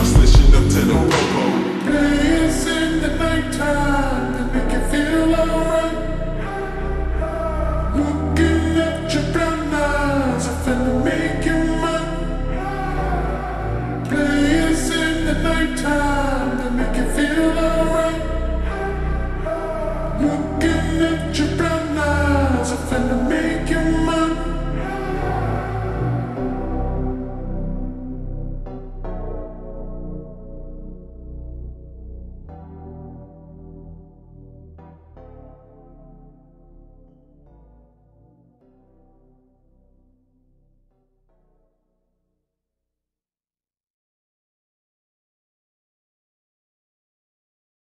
I'm switching up to the robo. It's in the nighttime.